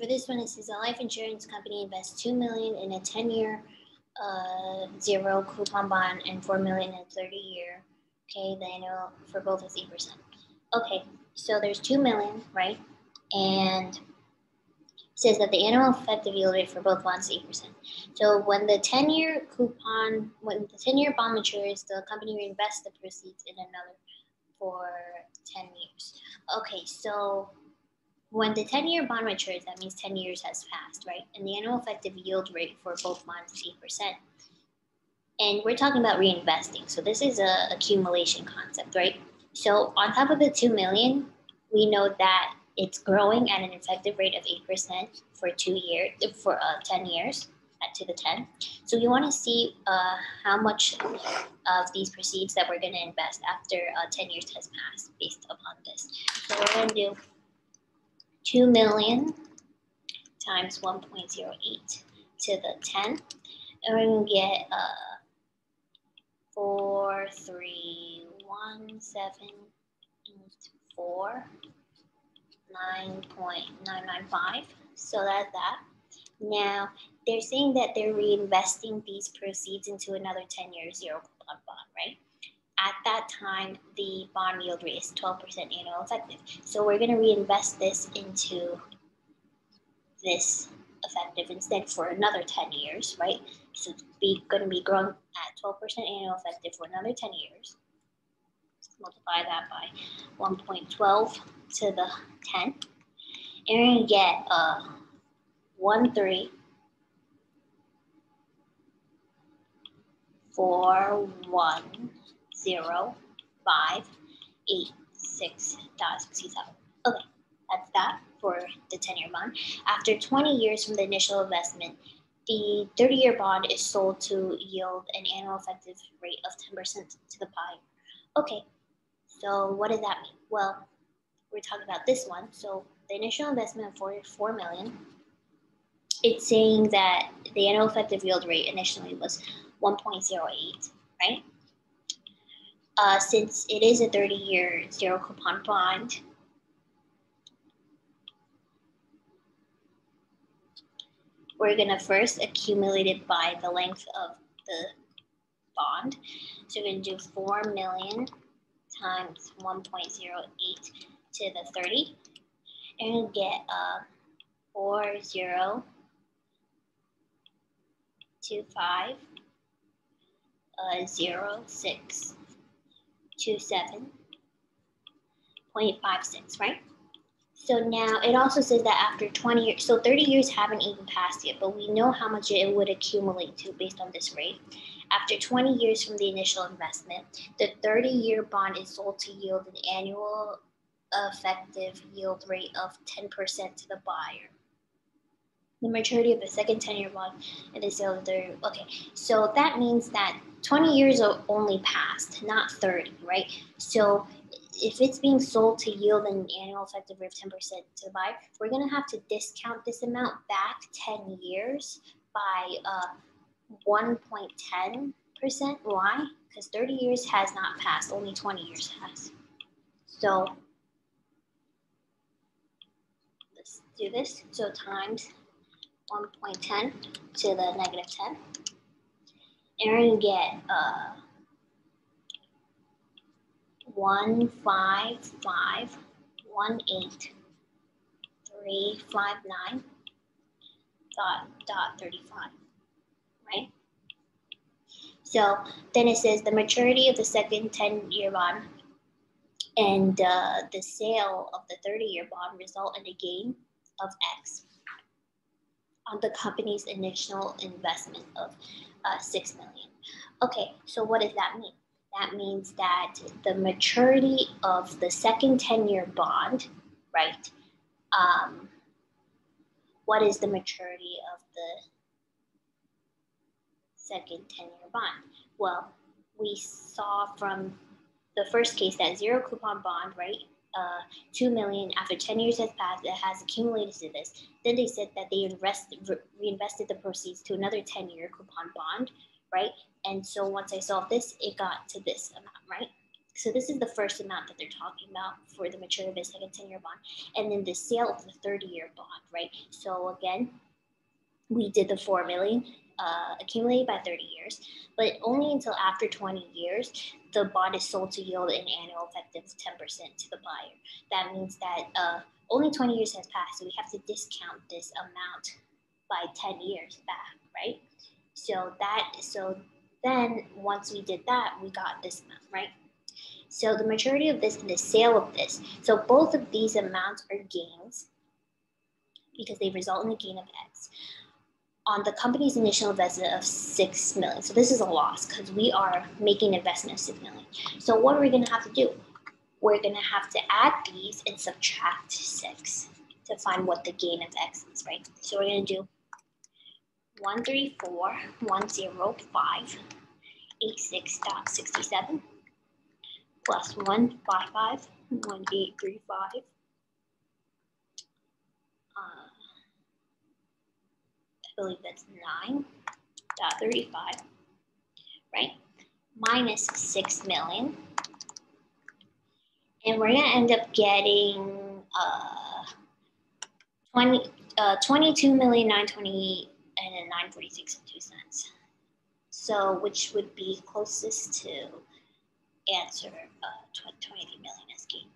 For this one, it says a life insurance company invests two million in a ten-year uh, zero coupon bond and four million in a thirty-year. Okay, the annual for both is eight percent. Okay, so there's two million, right? And says that the annual effective yield rate for both bonds is eight percent. So when the ten-year coupon, when the ten-year bond matures, the company reinvests the proceeds in another for ten years. Okay, so when the 10 year bond matures, that means 10 years has passed, right? And the annual effective yield rate for both bonds is 8%. And we're talking about reinvesting. So this is a accumulation concept, right? So on top of the 2 million, we know that it's growing at an effective rate of 8% for two years, for uh, 10 years to the 10. So we want to see uh, how much of these proceeds that we're going to invest after uh, 10 years has passed based upon this. So we're going to do 2 million times 1.08 to the 10. And we're going to get uh, 4, 3, 1, 7, 8, 4, 9.995. So that's that. Now, they're saying that they're reinvesting these proceeds into another 10 year zero coupon bond, right? At that time, the bond yield rate is 12% annual effective. So we're going to reinvest this into this effective instead for another 10 years, right? So it's be, going to be growing at 12% annual effective for another 10 years. multiply that by 1.12 to the 10. And we're going to get uh, 1, 3, 4, 1, zero, five, eight, six dot sixty-seven. Okay, that's that for the 10-year bond. After 20 years from the initial investment, the 30-year bond is sold to yield an annual effective rate of 10% to the buyer. Okay, so what does that mean? Well, we're talking about this one. So the initial investment for 4 million, it's saying that the annual effective yield rate initially was 1.08, right? Uh, since it is a 30 year zero coupon bond. We're gonna first accumulate it by the length of the bond. So we're gonna do 4 million times 1.08 to the 30. And we'll get uh, 4, 0, 2, 5, uh, 0, 6, to 7.56, right? So now it also says that after 20 years, so 30 years haven't even passed yet, but we know how much it would accumulate to based on this rate. After 20 years from the initial investment, the 30 year bond is sold to yield an annual effective yield rate of 10% to the buyer. The maturity of the second 10 year bond and the sale of the, okay, so that means that 20 years only passed, not 30, right? So if it's being sold to yield an annual effective rate of 10% to the buyer, we're going to have to discount this amount back 10 years by uh, 1.10%. Why? Because 30 years has not passed, only 20 years has. So let's do this. So times 1.10 to the negative 10. Aaron get uh, one five five one eight three five nine dot dot thirty five, right? So then it says the maturity of the second 10 year bond and uh, the sale of the 30 year bond result in a gain of X on the company's initial investment of uh, 6 million. Okay, so what does that mean? That means that the maturity of the second 10 year bond, right? Um, what is the maturity of the second 10 year bond? Well, we saw from the first case that zero coupon bond, right? Uh, two million after 10 years has passed, it has accumulated to this. Then they said that they invest, re- reinvested the proceeds to another 10 year coupon bond, right? And so once I solved this, it got to this amount, right? So this is the first amount that they're talking about for the maturity of a second 10-year bond. And then the sale of the 30-year bond, right? So again, we did the 4 million uh, accumulated by 30 years, but only until after 20 years, the bond is sold to yield an annual effective 10% to the buyer. That means that uh, only 20 years has passed, so we have to discount this amount by 10 years back, right? So that, so then once we did that, we got this amount, right? So the maturity of this and the sale of this. So both of these amounts are gains because they result in a gain of X on the company's initial investment of six million. So this is a loss because we are making investment of six million. So what are we gonna have to do? We're gonna have to add these and subtract six to find what the gain of X is, right? So we're gonna do one three four one zero five eight six dot sixty seven plus one five five one eight three five. Uh, believe that's 9.35, right? Minus 6 million. And we're to end up getting uh, 20, uh, 22 million 928 and then 946 and 2 cents. So which would be closest to answer uh, 23 million gain.